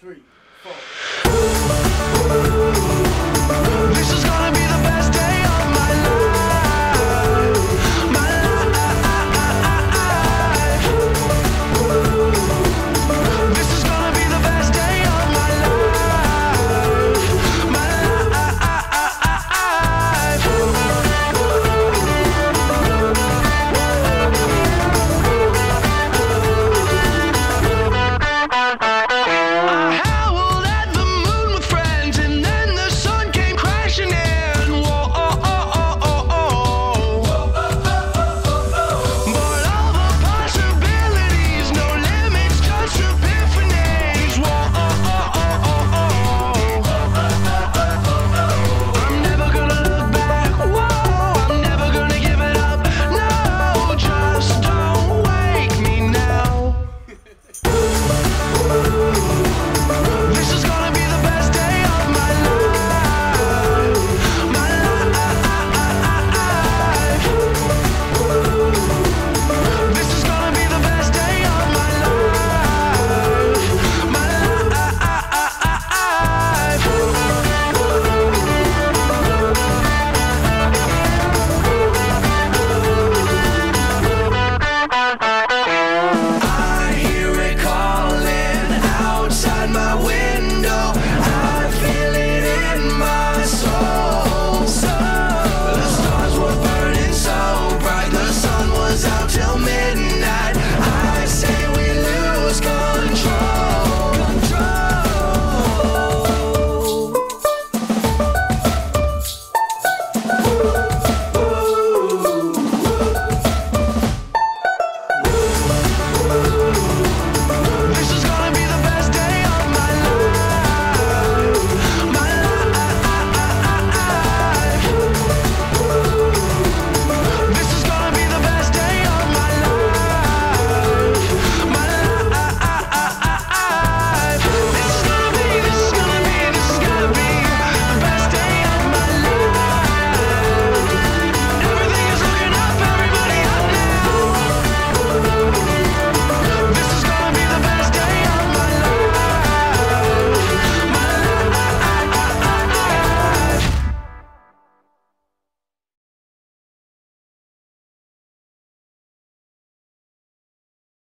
three.